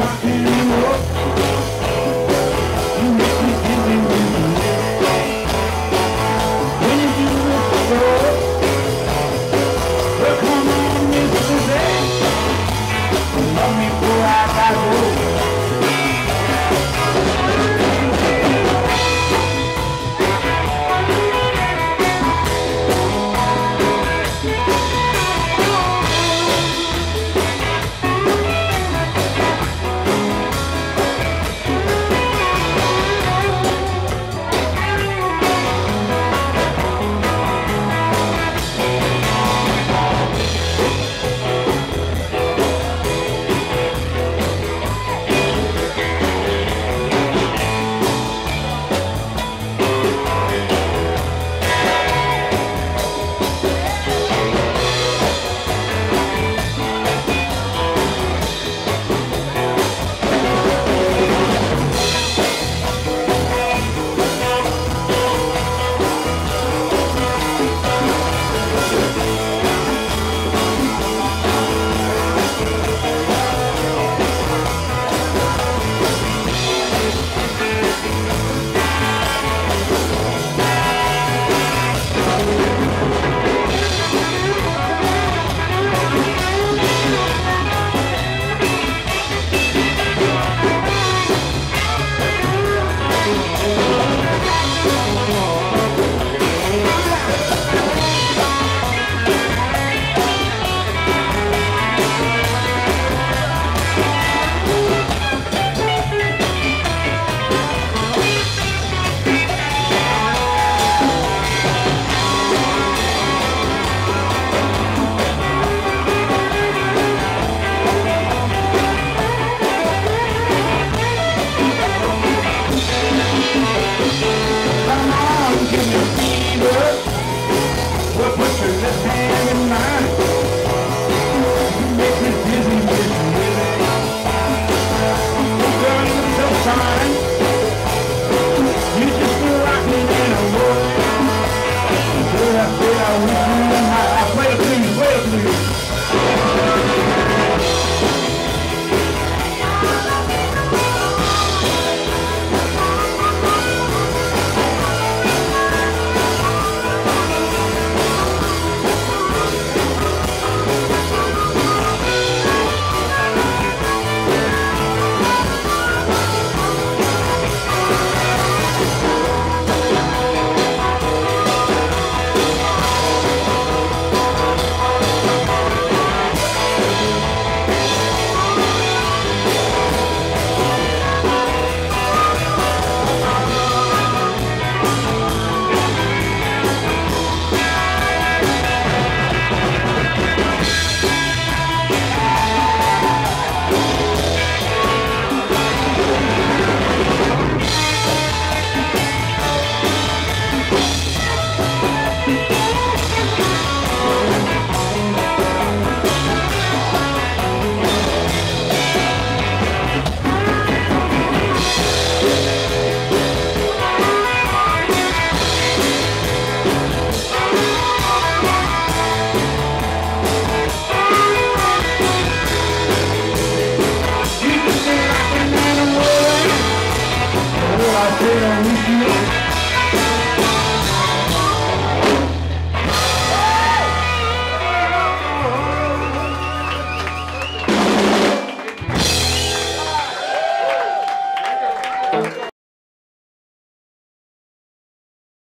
rockin'.